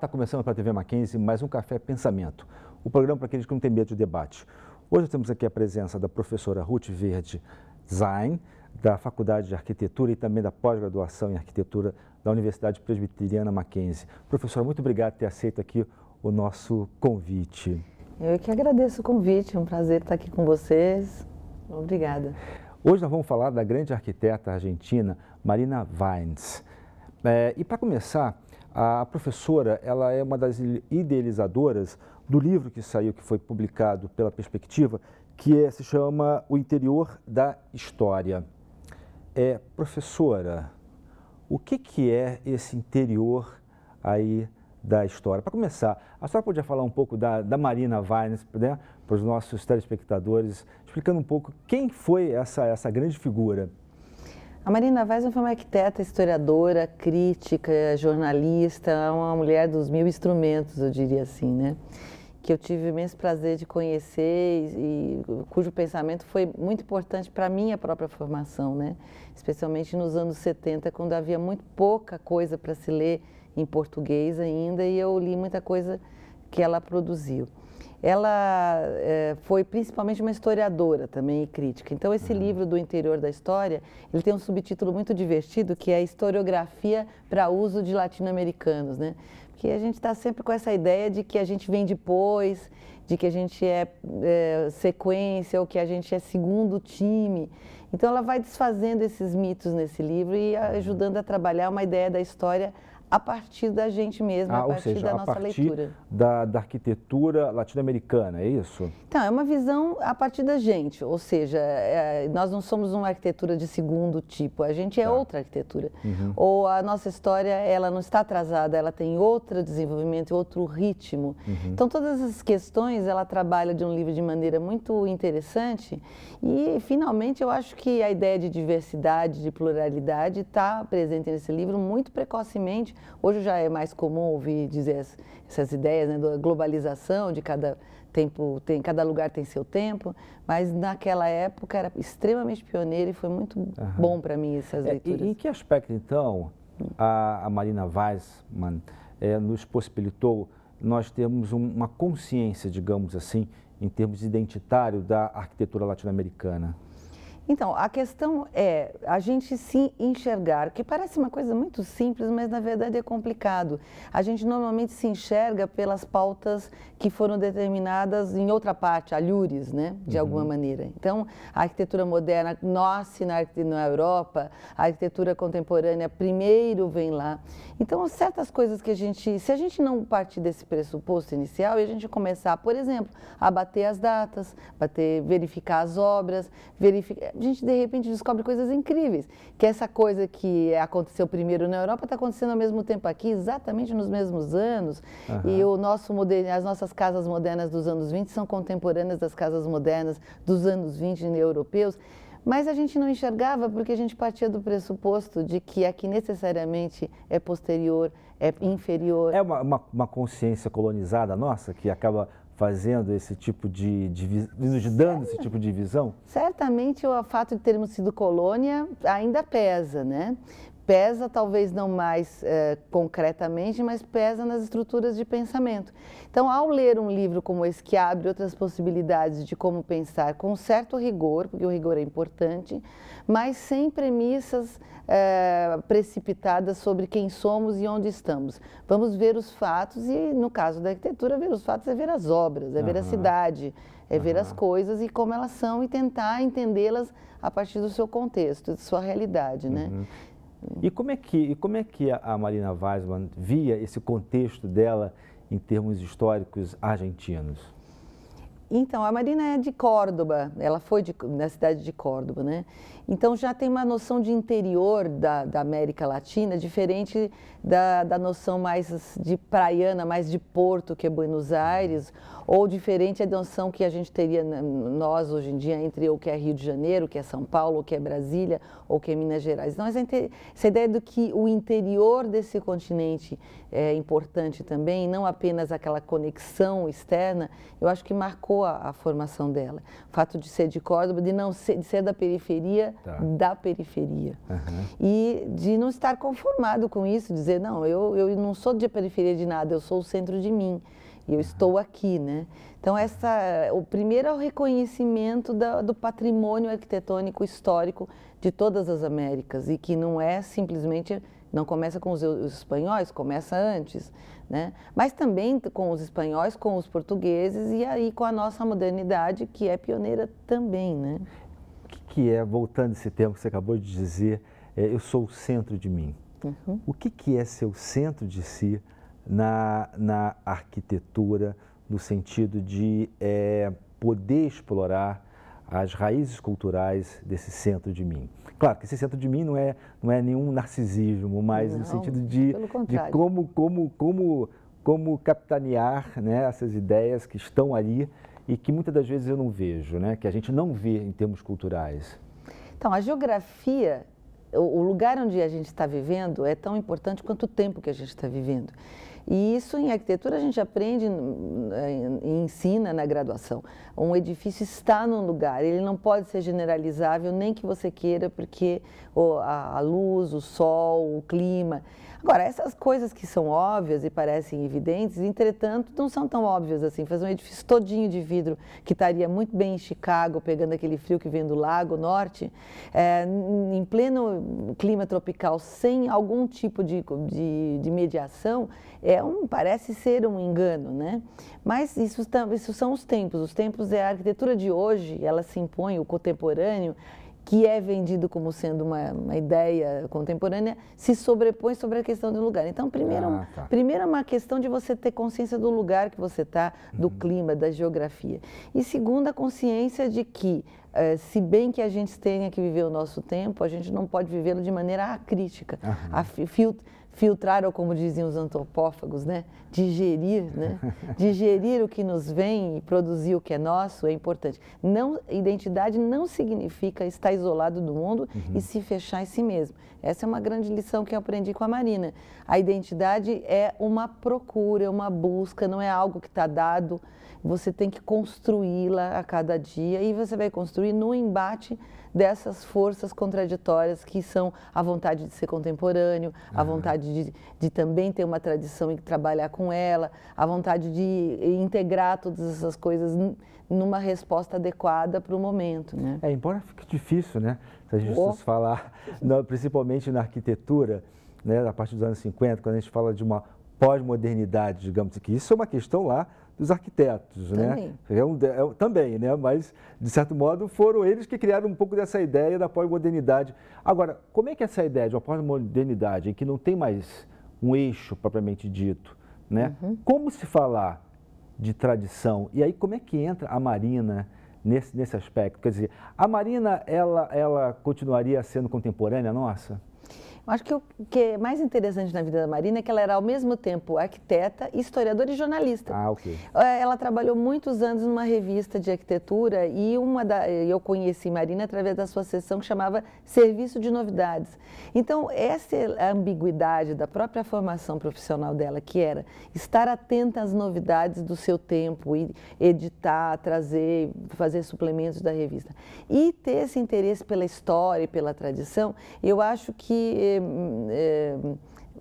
está começando para a TV Mackenzie mais um Café Pensamento, o programa para aqueles que não têm medo de debate. Hoje temos aqui a presença da professora Ruth Verde Zain, da Faculdade de Arquitetura e também da pós-graduação em Arquitetura da Universidade Presbiteriana Mackenzie. Professora, muito obrigado por ter aceito aqui o nosso convite. Eu que agradeço o convite, é um prazer estar aqui com vocês. Obrigada. Hoje nós vamos falar da grande arquiteta argentina Marina Vines. É, e para começar, a professora, ela é uma das idealizadoras do livro que saiu, que foi publicado pela Perspectiva, que é, se chama O Interior da História. É, professora, o que, que é esse interior aí da história? Para começar, a senhora podia falar um pouco da, da Marina Vines né, para os nossos telespectadores, explicando um pouco quem foi essa, essa grande figura? A Marina Weissman foi uma arquiteta, historiadora, crítica, jornalista, uma mulher dos mil instrumentos, eu diria assim, né? Que eu tive imenso prazer de conhecer e, e cujo pensamento foi muito importante para a minha própria formação, né? Especialmente nos anos 70, quando havia muito pouca coisa para se ler em português ainda e eu li muita coisa que ela produziu ela é, foi principalmente uma historiadora também e crítica. Então, esse uhum. livro do interior da história, ele tem um subtítulo muito divertido, que é Historiografia para uso de latino-americanos, né? Porque a gente está sempre com essa ideia de que a gente vem depois, de que a gente é, é sequência ou que a gente é segundo time. Então, ela vai desfazendo esses mitos nesse livro e uhum. ajudando a trabalhar uma ideia da história a partir da gente mesmo, ah, a partir seja, da nossa leitura. Da, da arquitetura latino-americana, é isso? Então, é uma visão a partir da gente, ou seja, é, nós não somos uma arquitetura de segundo tipo, a gente é tá. outra arquitetura. Uhum. Ou a nossa história, ela não está atrasada, ela tem outro desenvolvimento, outro ritmo. Uhum. Então, todas essas questões, ela trabalha de um livro de maneira muito interessante e, finalmente, eu acho que a ideia de diversidade, de pluralidade está presente nesse livro muito precocemente Hoje já é mais comum ouvir dizer essas ideias né, da globalização, de cada tempo, tem, cada lugar tem seu tempo, mas naquela época era extremamente pioneiro e foi muito uhum. bom para mim essas é, leituras. E, em que aspecto, então, a, a Marina Weissman é, nos possibilitou nós termos um, uma consciência, digamos assim, em termos identitário da arquitetura latino-americana? Então, a questão é a gente se enxergar, que parece uma coisa muito simples, mas na verdade é complicado. A gente normalmente se enxerga pelas pautas que foram determinadas em outra parte, alhures, né, de uhum. alguma maneira. Então, a arquitetura moderna nasce na, na Europa, a arquitetura contemporânea primeiro vem lá. Então, certas coisas que a gente, se a gente não partir desse pressuposto inicial e a gente começar, por exemplo, a bater as datas, bater, verificar as obras, verificar a gente de repente descobre coisas incríveis. Que essa coisa que aconteceu primeiro na Europa está acontecendo ao mesmo tempo aqui, exatamente nos mesmos anos. Uhum. E o nosso as nossas casas modernas dos anos 20 são contemporâneas das casas modernas dos anos 20 europeus. Mas a gente não enxergava porque a gente partia do pressuposto de que aqui necessariamente é posterior, é inferior. É uma, uma, uma consciência colonizada nossa que acaba fazendo esse tipo de, de, dando esse tipo de visão? Certamente o fato de termos sido colônia ainda pesa, né? Pesa talvez não mais é, concretamente, mas pesa nas estruturas de pensamento. Então, ao ler um livro como esse que abre outras possibilidades de como pensar com certo rigor, porque o rigor é importante, mas sem premissas é, precipitadas sobre quem somos e onde estamos. Vamos ver os fatos e, no caso da arquitetura, ver os fatos é ver as obras, é ver uhum. a cidade, é uhum. ver as coisas e como elas são e tentar entendê-las a partir do seu contexto, de sua realidade, né? Uhum. E como é que, e como é que a Marina Weissman via esse contexto dela em termos históricos argentinos? Então, a Marina é de Córdoba, ela foi de, na cidade de Córdoba, né? Então já tem uma noção de interior da, da América Latina diferente da, da noção mais de praiana, mais de porto, que é Buenos Aires, ou diferente da noção que a gente teria nós hoje em dia entre o que é Rio de Janeiro, o que é São Paulo, o que é Brasília, ou o que é Minas Gerais. Então, essa, ideia do que o interior desse continente é importante também, não apenas aquela conexão externa, eu acho que marcou marcou a, a, formação dela. O fato de ser de Córdoba, de não ser, de ser da periferia, tá. da periferia. Uhum. E de não estar conformado com isso, dizer, não, eu, eu não sou de periferia de nada, eu sou o centro de mim. E eu uhum. estou aqui, né? Então, essa, o primeiro é o reconhecimento da, do patrimônio arquitetônico histórico de todas as Américas e que não é simplesmente não começa com os, os, espanhóis, começa antes, né? Mas também com os espanhóis, com os portugueses e aí com a nossa modernidade, que é pioneira também, né? Que, é, voltando esse tempo que você acabou de dizer, é, eu sou o centro de mim. Uhum. O que, que é ser o centro de si na, na arquitetura, no sentido de é, poder explorar as raízes culturais desse centro de mim. Claro que esse centro de mim não é, não é nenhum narcisismo, mas não, no sentido de, de como, como, como, como capitanear né, essas ideias que estão ali e que muitas das vezes eu não vejo, né, que a gente não vê em termos culturais. Então, a geografia, o lugar onde a gente está vivendo é tão importante quanto o tempo que a gente está vivendo. E isso em arquitetura a gente aprende e ensina na graduação. Um edifício está num lugar, ele não pode ser generalizável nem que você queira, porque a luz, o sol, o clima. Agora, essas coisas que são óbvias e parecem evidentes, entretanto, não são tão óbvias assim. Fazer um edifício todinho de vidro, que estaria muito bem em Chicago, pegando aquele frio que vem do lago norte, é, em pleno clima tropical, sem algum tipo de, de, de mediação, é um, parece ser um engano, né? Mas isso, isso são os tempos. Os tempos é a arquitetura de hoje, ela se impõe, o contemporâneo, que é vendido como sendo uma, uma, ideia contemporânea, se sobrepõe sobre a questão do lugar. Então, primeiro, ah, tá. primeiro é uma questão de você ter consciência do lugar que você está, do uhum. clima, da geografia. E segundo, a consciência de que, eh, se bem que a gente tenha que viver o nosso tempo, a gente não pode vivê-lo de maneira acrítica, uhum. a filtrar, ou como diziam os antropófagos, né? digerir, né? digerir o que nos vem e produzir o que é nosso é importante. Não, identidade não significa estar isolado do mundo uhum. e se fechar em si mesmo. Essa é uma grande lição que eu aprendi com a Marina. A identidade é uma procura, uma busca, não é algo que está dado. Você tem que construí-la a cada dia e você vai construir no embate dessas forças contraditórias que são a vontade de ser contemporâneo, a vontade de, de, também ter uma tradição e trabalhar com ela, a vontade de integrar todas essas coisas numa resposta adequada para o momento. Né? É, embora fique difícil, né? Se a gente oh. falar, principalmente na arquitetura, né, a partir dos anos 50, quando a gente fala de uma pós-modernidade, digamos que isso é uma questão lá dos arquitetos, né? também. né? É um, é, também, né? Mas, de certo modo, foram eles que criaram um pouco dessa ideia da pós-modernidade. Agora, como é que é essa ideia de uma pós-modernidade, em que não tem mais um eixo propriamente dito, né? Uhum. Como se falar de tradição? E aí, como é que entra a Marina nesse, nesse aspecto? Quer dizer, a Marina, ela, ela continuaria sendo contemporânea nossa? Acho que o que é mais interessante na vida da Marina é que ela era ao mesmo tempo arquiteta, historiadora e jornalista. Ah, ok. É, ela trabalhou muitos anos numa revista de arquitetura e uma da, eu conheci Marina através da sua sessão que chamava Serviço de Novidades. Então, essa é ambiguidade da própria formação profissional dela, que era estar atenta às novidades do seu tempo e editar, trazer, fazer suplementos da revista. E ter esse interesse pela história e pela tradição, eu acho que é,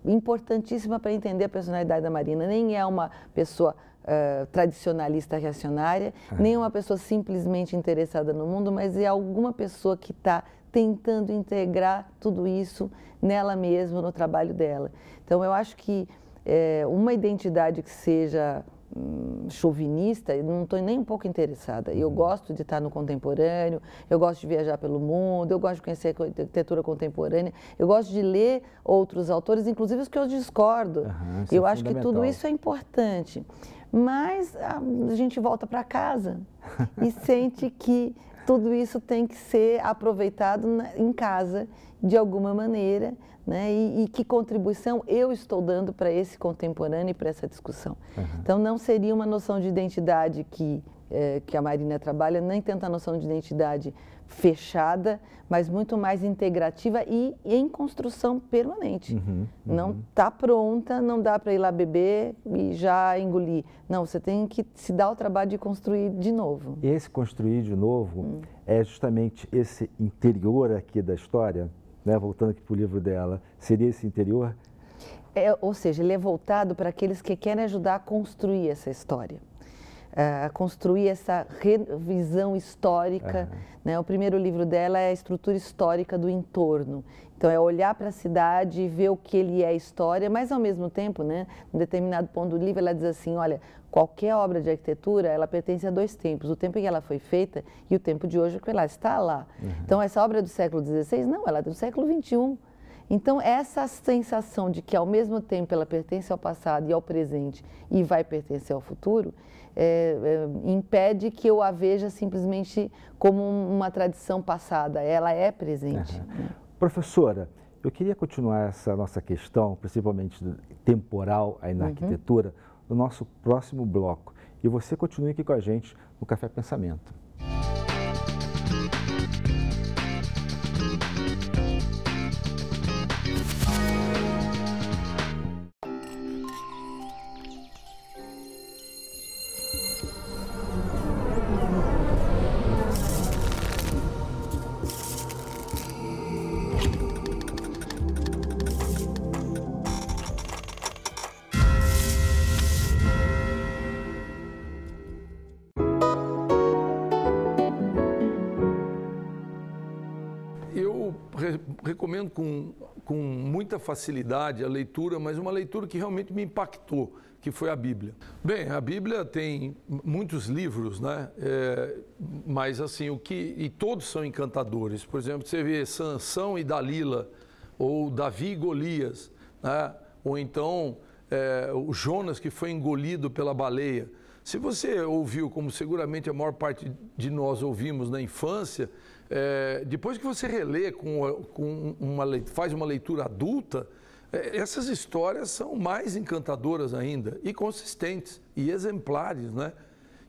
importantíssima para entender a personalidade da Marina. Nem é uma pessoa uh, tradicionalista reacionária, é. nem uma pessoa simplesmente interessada no mundo, mas é alguma pessoa que está tentando integrar tudo isso nela mesma, no trabalho dela. Então, eu acho que é, uma identidade que seja Hum, chauvinista, não estou nem um pouco interessada. Eu uhum. gosto de estar no contemporâneo, eu gosto de viajar pelo mundo, eu gosto de conhecer a arquitetura contemporânea, eu gosto de ler outros autores, inclusive os que eu discordo. Uhum, eu é acho que tudo isso é importante. Mas a gente volta para casa e sente que tudo isso tem que ser aproveitado em casa de alguma maneira, né? E, e que contribuição eu estou dando para esse contemporâneo e para essa discussão. Uhum. Então, não seria uma noção de identidade que, é, que a Marina trabalha, nem tanta noção de identidade fechada, mas muito mais integrativa e em construção permanente. Uhum, uhum. Não está pronta, não dá para ir lá beber e já engolir. Não, você tem que se dar o trabalho de construir de novo. Esse construir de novo hum. é justamente esse interior aqui da história, né? voltando aqui para o livro dela, seria esse interior? É, ou seja, ele é voltado para aqueles que querem ajudar a construir essa história a construir essa revisão histórica. Uhum. Né? O primeiro livro dela é a estrutura histórica do entorno. Então, é olhar para a cidade e ver o que ele é história, mas ao mesmo tempo, né, em determinado ponto do livro, ela diz assim: olha, qualquer obra de arquitetura, ela pertence a dois tempos: o tempo em que ela foi feita e o tempo de hoje que ela está lá. Uhum. Então, essa obra é do século XVI? Não, ela é do século XXI. Então, essa sensação de que ao mesmo tempo ela pertence ao passado e ao presente e vai pertencer ao futuro, é, é, impede que eu a veja simplesmente como uma tradição passada. Ela é presente. Uhum. Professora, eu queria continuar essa nossa questão, principalmente temporal aí na uhum. arquitetura, no nosso próximo bloco. E você continue aqui com a gente no Café Pensamento. Com, com muita facilidade a leitura, mas uma leitura que realmente me impactou, que foi a Bíblia. Bem, a Bíblia tem muitos livros, né? É, mas assim, o que. E todos são encantadores. Por exemplo, você vê Sansão e Dalila, ou Davi e Golias, né? ou então é, o Jonas que foi engolido pela baleia. Se você ouviu, como seguramente a maior parte de nós ouvimos na infância, é, depois que você relê com, com uma, faz uma leitura adulta, é, essas histórias são mais encantadoras ainda e consistentes e exemplares, né?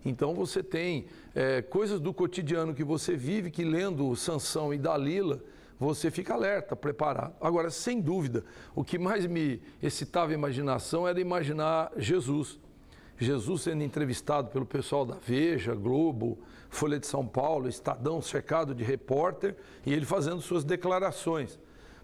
Então você tem é, coisas do cotidiano que você vive que lendo Sansão e Dalila você fica alerta, preparado. Agora, sem dúvida, o que mais me excitava a imaginação era imaginar Jesus. Jesus sendo entrevistado pelo pessoal da Veja, Globo, Folha de São Paulo, Estadão cercado de repórter e ele fazendo suas declarações.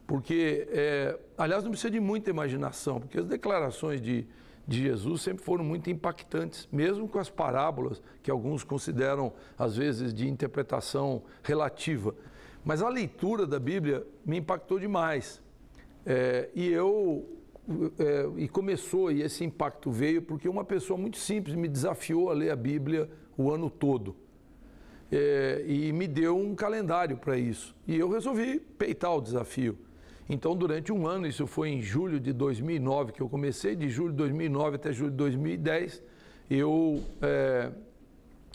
Porque, é, aliás, não precisa de muita imaginação, porque as declarações de, de Jesus sempre foram muito impactantes, mesmo com as parábolas, que alguns consideram, às vezes, de interpretação relativa. Mas a leitura da Bíblia me impactou demais. É, e eu. É, e começou, e esse impacto veio porque uma pessoa muito simples me desafiou a ler a Bíblia o ano todo é, e me deu um calendário para isso. E eu resolvi peitar o desafio. Então, durante um ano, isso foi em julho de 2009 que eu comecei, de julho de 2009 até julho de 2010, eu é,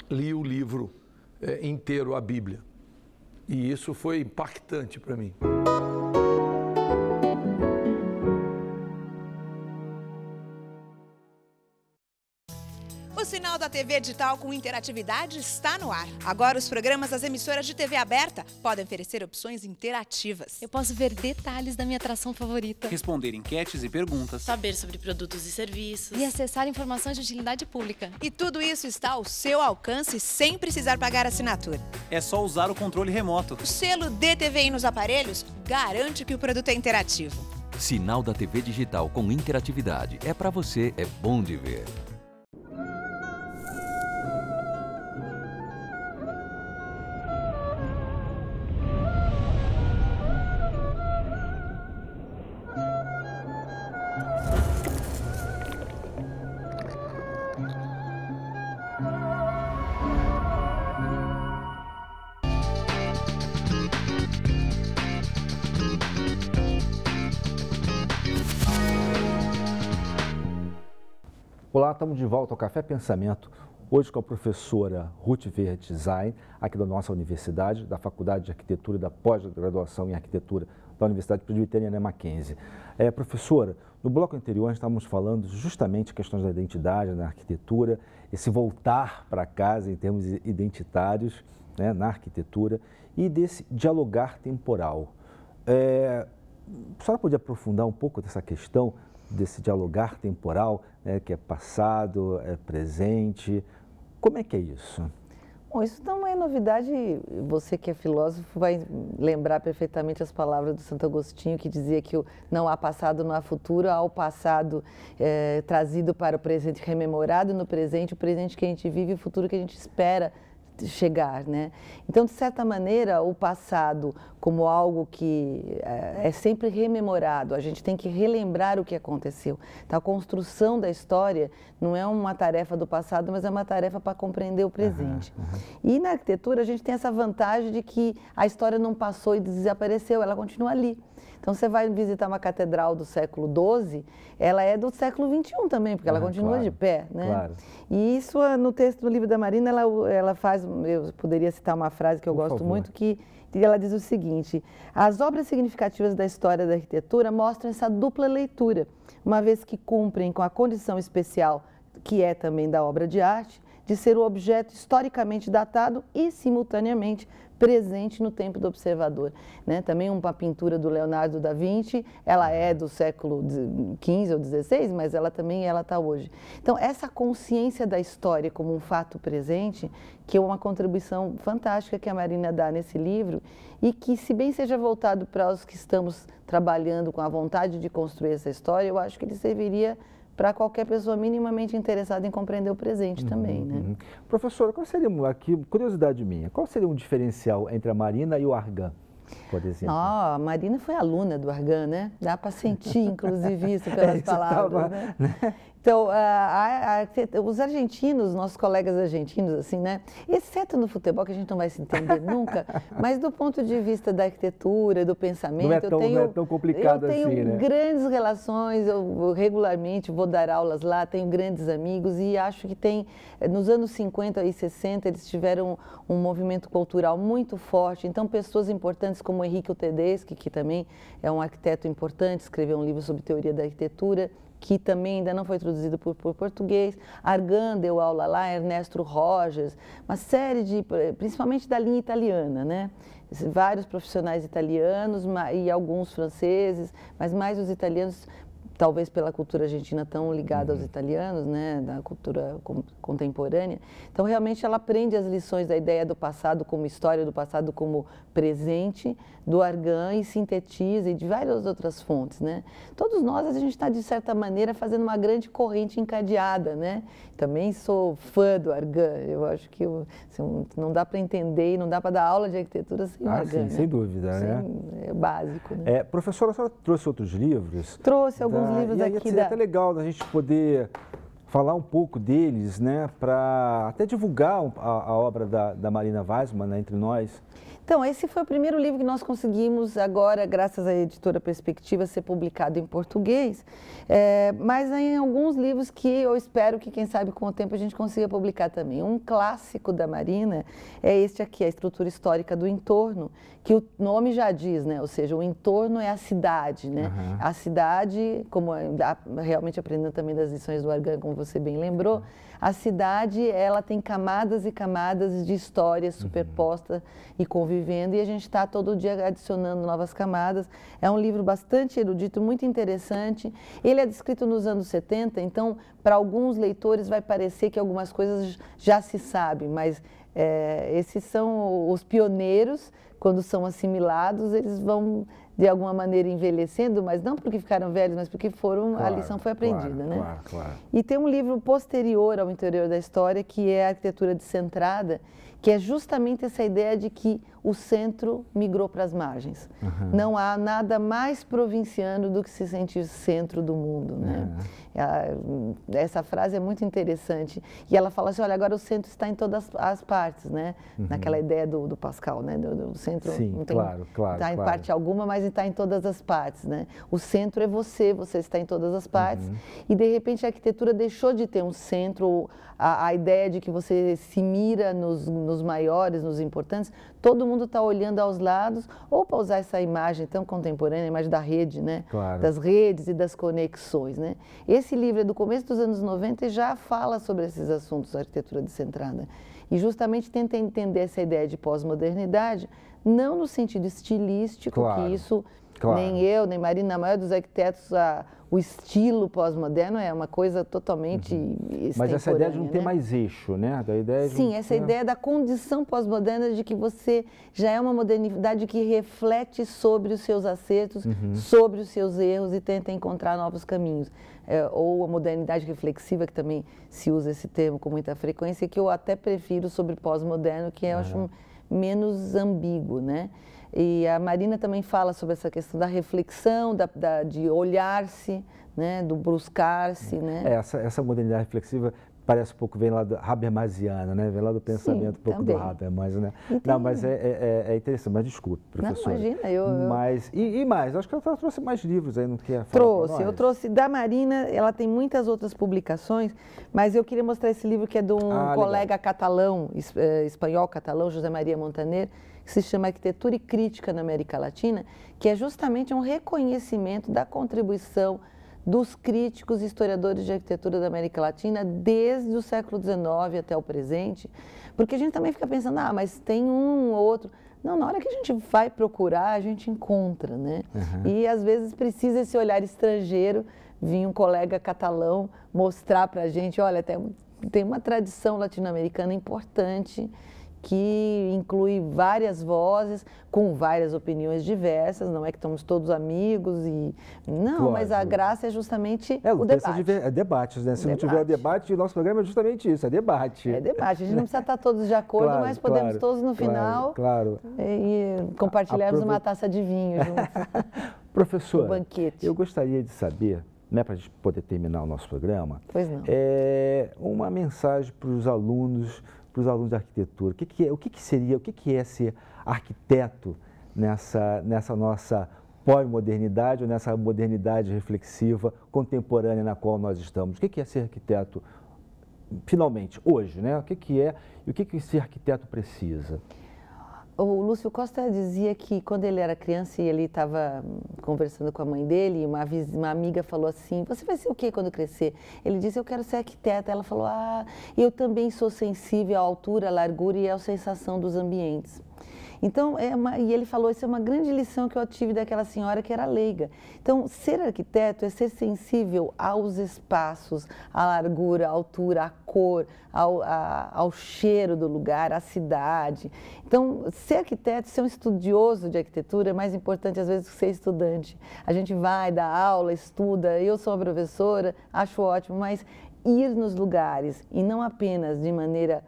li o livro é, inteiro, a Bíblia. E isso foi impactante para mim. TV Digital com interatividade está no ar. Agora, os programas das emissoras de TV aberta podem oferecer opções interativas. Eu posso ver detalhes da minha atração favorita, responder enquetes e perguntas, saber sobre produtos e serviços e acessar informações de utilidade pública. E tudo isso está ao seu alcance sem precisar pagar assinatura. É só usar o controle remoto. O selo DTVI nos aparelhos garante que o produto é interativo. Sinal da TV digital com interatividade. É para você, é bom de ver. Estamos de volta ao Café Pensamento, hoje com a professora Ruth Verde Design, aqui da nossa universidade, da Faculdade de Arquitetura e da Pós-Graduação em Arquitetura da Universidade Presbiteriana Mackenzie. É, professora, no bloco anterior estávamos falando justamente questões da identidade na arquitetura, esse voltar para casa em termos identitários, né, na arquitetura e desse dialogar temporal. É, a senhora podia aprofundar um pouco dessa questão desse dialogar temporal, né, que é passado, é presente. Como é que é isso? Bom, isso não é novidade. Você que é filósofo vai lembrar perfeitamente as palavras do Santo Agostinho, que dizia que não há passado, não há futuro, há o passado é, trazido para o presente, rememorado no presente, o presente que a gente vive e o futuro que a gente espera chegar, né? Então, de certa maneira, o passado como algo que é, é, sempre rememorado, a gente tem que relembrar o que aconteceu. Então, a construção da história não é uma tarefa do passado, mas é uma tarefa para compreender o presente. Uhum, uhum. E na arquitetura, a gente tem essa vantagem de que a história não passou e desapareceu, ela continua ali. Então, você vai visitar uma catedral do século XII, ela é do século XXI também, porque ela ah, continua claro, de pé, né? Claro. E isso, ah, no texto do livro da Marina, ela, ela faz, eu poderia citar uma frase que eu Por gosto favor. muito, que ela diz o seguinte, as obras significativas da história da arquitetura mostram essa dupla leitura, uma vez que cumprem com a condição especial, que é também da obra de arte, de ser o objeto historicamente datado e, simultaneamente, presente no tempo do observador. Né? Também uma pintura do Leonardo da Vinci, ela é do século XV ou XVI, mas ela também ela está hoje. Então, essa consciência da história como um fato presente, que é uma contribuição fantástica que a Marina dá nesse livro e que, se bem seja voltado para os que estamos trabalhando com a vontade de construir essa história, eu acho que ele serviria para qualquer pessoa minimamente interessada em compreender o presente uhum, também, né? Uhum. Professora, qual seria aqui curiosidade minha? Qual seria um diferencial entre a Marina e o Argan? Por exemplo. Oh, a Marina foi aluna do Argan, né? Dá para sentir, inclusive, isso pelas é, palavras. Tava, né? né? Então, a, a, os argentinos, nossos colegas argentinos, assim, né? Exceto no futebol, que a gente não vai se entender nunca, mas do ponto de vista da arquitetura, do pensamento, não é tão, eu tenho, não é tão complicado eu tenho assim, né? grandes relações, eu regularmente vou dar aulas lá, tenho grandes amigos e acho que tem, nos anos 50 e 60, eles tiveram um movimento cultural muito forte, então pessoas importantes como Henrique Tedeschi, que também é um arquiteto importante, escreveu um livro sobre teoria da arquitetura, que também ainda não foi traduzido por, por, português. Argan deu aula lá, Ernesto Rogers, uma série de, principalmente da linha italiana, né? Vários profissionais italianos e alguns franceses, mas mais os italianos talvez pela cultura argentina tão ligada uhum. aos italianos, né, da cultura contemporânea. Então, realmente, ela aprende as lições da ideia do passado como história, do passado como presente, do Argan e sintetiza e de várias outras fontes, né. Todos nós, a gente está, de certa maneira, fazendo uma grande corrente encadeada, né. Também sou fã do Argan, eu acho que assim, não dá para entender não dá para dar aula de arquitetura sem ah, Argan, sim, né? sem dúvida, sem, né. É básico, né. É, professora, a senhora trouxe outros livros? Trouxe alguns. Livros e aí, aqui seria da... até legal a gente poder falar um pouco deles, né, para até divulgar a, a obra da, da Marina Weissman né, entre nós. Então, esse foi o primeiro livro que nós conseguimos agora, graças à editora Perspectiva, ser publicado em português. É, mas em alguns livros que eu espero que, quem sabe, com o tempo a gente consiga publicar também. Um clássico da Marina é este aqui, a estrutura histórica do entorno, que o nome já diz, né? Ou seja, o entorno é a cidade, né? Uhum. A cidade, como realmente aprendendo também das lições do Argan, como você bem lembrou, uhum a cidade, ela tem camadas e camadas de histórias superpostas uhum. e convivendo, e a gente está todo dia adicionando novas camadas. É um livro bastante erudito, muito interessante. Ele é descrito nos anos 70, então, para alguns leitores vai parecer que algumas coisas já se sabem, mas é, esses são os pioneiros, quando são assimilados, eles vão de alguma maneira envelhecendo, mas não porque ficaram velhos, mas porque foram claro, a lição foi aprendida, claro, né? Claro, claro. E tem um livro posterior ao interior da história que é a arquitetura descentrada, que é justamente essa ideia de que o centro migrou para as margens. Uhum. Não há nada mais provinciano do que se sentir centro do mundo, né? Uhum. Essa frase é muito interessante. E ela fala assim, olha, agora o centro está em todas as partes, né? Uhum. Naquela ideia do, do Pascal, né? Do, do centro Sim, não tem, claro, claro, está em claro. parte alguma, mas está em todas as partes, né? O centro é você, você está em todas as partes. Uhum. E de repente a arquitetura deixou de ter um centro, a, a ideia de que você se mira nos, nos maiores, nos importantes, todo mundo está olhando aos lados, ou para usar essa imagem tão contemporânea, a imagem da rede, né? Claro. Das redes e das conexões, né? Esse livro é do começo dos anos 90 e já fala sobre esses assuntos, arquitetura descentrada. E justamente tenta entender essa ideia de pós-modernidade, não no sentido estilístico, Claro, que isso claro. nem eu, nem Marina, a maioria dos arquitetos, a- o estilo pós-moderno é uma coisa totalmente Uhum. Mas essa ideia de não ter né? mais eixo, né? Da ideia de Sim, não essa ter- ideia da condição pós-moderna de que você já é uma modernidade que reflete sobre os seus acertos, Uhum. sobre os seus erros e tenta encontrar novos caminhos. É, ou a modernidade reflexiva, que também se usa esse termo com muita frequência, que eu até prefiro sobre pós-moderno, que eu acho menos ambíguo, né? E a Marina também fala sobre essa questão da reflexão, da, da- de olhar-se, né? do buscar-se, né? É, essa, essa modernidade reflexiva parece um pouco, vem lá do Habermasiana, né? Vem lá do pensamento um pouco também. do Habermas, né? E tem- Não, mas é, é, é interessante, mas desculpe, professor. imagina, eu- Mas, e, e mais? Acho que ela trouxe mais livros aí, não quer falar Trouxe, eu trouxe da Marina, ela tem muitas outras publicações, mas eu queria mostrar esse livro que é de um Ah, legal. colega catalão, es- eh, espanhol catalão, José Maria Montaner, que se chama Arquitetura e Crítica na América Latina, que é justamente um reconhecimento da contribuição dos críticos e historiadores de arquitetura da América Latina desde o século XIX até o presente, porque a gente também fica pensando, ah, mas tem um ou outro. Não, na hora que a gente vai procurar, a gente encontra, né? E às vezes precisa esse olhar estrangeiro, vir um colega catalão mostrar para a gente, olha, tem, tem uma tradição latino-americana importante que inclui várias vozes, com várias opiniões diversas, não é que estamos todos amigos e... Não, mas a graça é justamente É, o pensa debate. de é debates, né? Se não tiver Debate. debate, o nosso programa é justamente isso, é debate. É debate, a gente não precisa estar todos de acordo, Claro, mas podemos claro, todos no claro, final Claro. e compartilharmos uma taça de vinho juntos. Professor, eu gostaria de saber, né, para a gente poder terminar o nosso programa, Pois não. é uma mensagem para os alunos, para os alunos de arquitetura. O que, que é, o que, que seria, o que, que é ser arquiteto nessa, nessa nossa pós-modernidade ou nessa modernidade reflexiva contemporânea na qual nós estamos? O que, é ser arquiteto finalmente, hoje, né? O que, é e o que, que esse arquiteto precisa? O Lúcio Costa dizia que quando ele era criança e ele estava conversando com a mãe dele, uma, uma amiga falou assim: Você vai ser o que quando crescer? Ele disse: Eu quero ser arquiteta. Ela falou: Ah, eu também sou sensível à altura, à largura e à sensação dos ambientes. Então, é uma, e ele falou, isso é uma grande lição que eu tive daquela senhora que era leiga. Então, ser arquiteto é ser sensível aos espaços, à largura, à altura, à cor, ao, a- ao cheiro do lugar, à cidade. Então, ser arquiteto, ser um estudioso de arquitetura é mais importante às vezes que ser estudante. A gente vai, dá aula, estuda, eu sou uma professora, acho ótimo, mas ir nos lugares e não apenas de maneira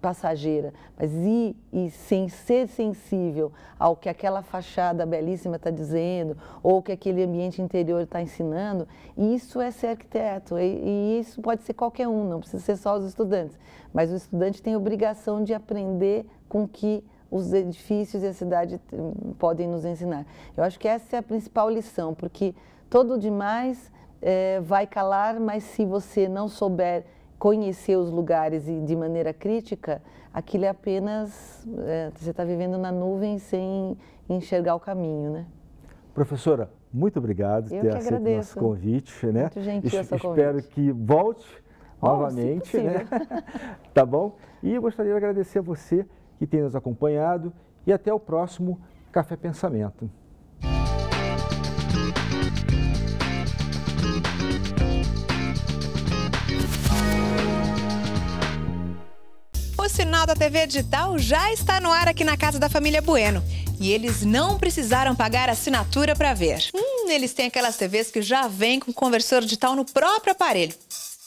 passageira, mas ir e sem ser sensível ao que aquela fachada belíssima está dizendo ou que aquele ambiente interior está ensinando, isso é ser arquiteto. E, e isso pode ser qualquer um, não precisa ser só os estudantes. Mas o estudante tem obrigação de aprender com que os edifícios e a cidade hum, podem nos ensinar. Eu acho que essa é a principal lição, porque todo demais eh, vai calar, mas se você não souber conhecer os lugares e de maneira crítica, aquilo é apenas eh, você está vivendo na nuvem sem enxergar o caminho, né? Professora, muito obrigado por ter aceito o nosso agradeço. convite. Né? Muito gentil Es- seu Espero convite. que volte Oh, novamente, né? tá bom? E eu gostaria de agradecer a você que tem nos acompanhado e até o próximo Café Pensamento. Sinal da TV Digital já está no ar aqui na casa da família Bueno. E eles não precisaram pagar assinatura para ver. Hum, eles têm aquelas TVs que já vêm com conversor digital no próprio aparelho.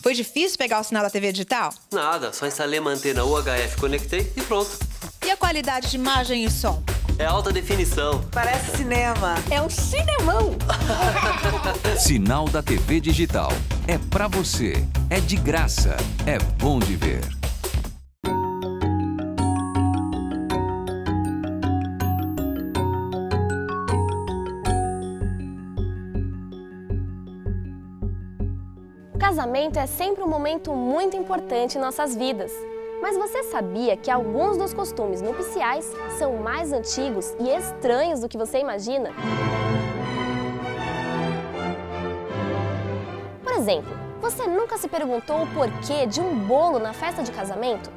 Foi difícil pegar o sinal da TV digital? Nada, só instalei uma antena UHF, conectei e pronto. E a qualidade de imagem e som? É alta definição. Parece cinema. É um cinemão! Sinal da TV digital. É pra você. É de graça. É bom de ver. Casamento é sempre um momento muito importante em nossas vidas. Mas você sabia que alguns dos costumes nupciais são mais antigos e estranhos do que você imagina? Por exemplo, você nunca se perguntou o porquê de um bolo na festa de casamento?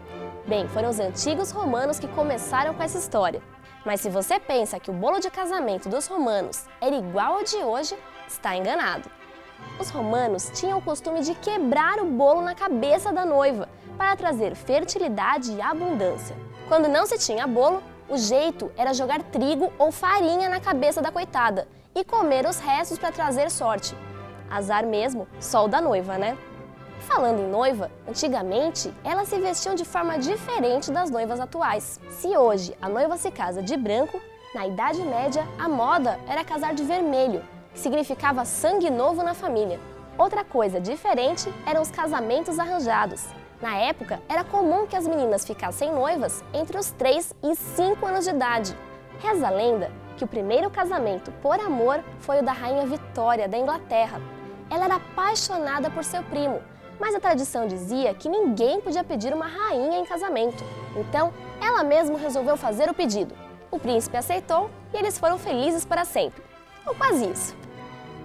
Bem, foram os antigos romanos que começaram com essa história. Mas se você pensa que o bolo de casamento dos romanos era igual ao de hoje, está enganado. Os romanos tinham o costume de quebrar o bolo na cabeça da noiva para trazer fertilidade e abundância. Quando não se tinha bolo, o jeito era jogar trigo ou farinha na cabeça da coitada e comer os restos para trazer sorte. Azar mesmo, o da noiva, né? Falando em noiva, antigamente elas se vestiam de forma diferente das noivas atuais. Se hoje a noiva se casa de branco, na Idade Média a moda era casar de vermelho, significava sangue novo na família. Outra coisa diferente eram os casamentos arranjados. Na época, era comum que as meninas ficassem noivas entre os 3 e 5 anos de idade. Reza a lenda que o primeiro casamento por amor foi o da Rainha Vitória, da Inglaterra. Ela era apaixonada por seu primo, mas a tradição dizia que ninguém podia pedir uma rainha em casamento. Então, ela mesma resolveu fazer o pedido. O príncipe aceitou e eles foram felizes para sempre. Ou quase isso.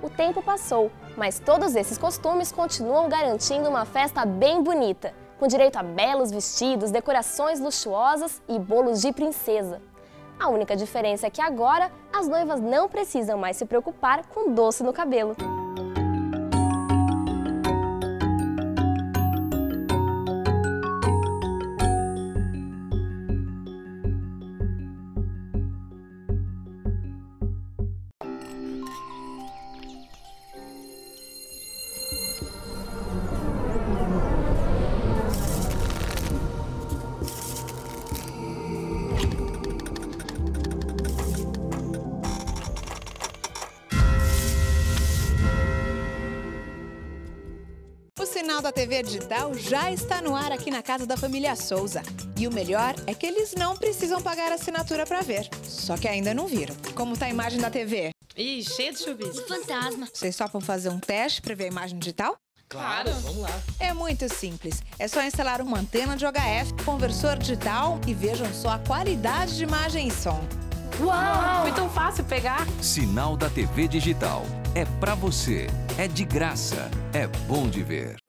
O tempo passou, mas todos esses costumes continuam garantindo uma festa bem bonita, com direito a belos vestidos, decorações luxuosas e bolos de princesa. A única diferença é que agora as noivas não precisam mais se preocupar com doce no cabelo. Digital já está no ar aqui na casa da família Souza. E o melhor é que eles não precisam pagar assinatura para ver. Só que ainda não viram. Como tá a imagem da TV? Ih, cheia de chuvisco. Fantasma. Vocês topam fazer um teste para ver a imagem digital? Claro, vamos lá. É muito simples. É só instalar uma antena de HF, conversor digital e vejam só a qualidade de imagem e som. Uau! Foi tão fácil pegar. Sinal da TV digital. É pra você. É de graça. É bom de ver.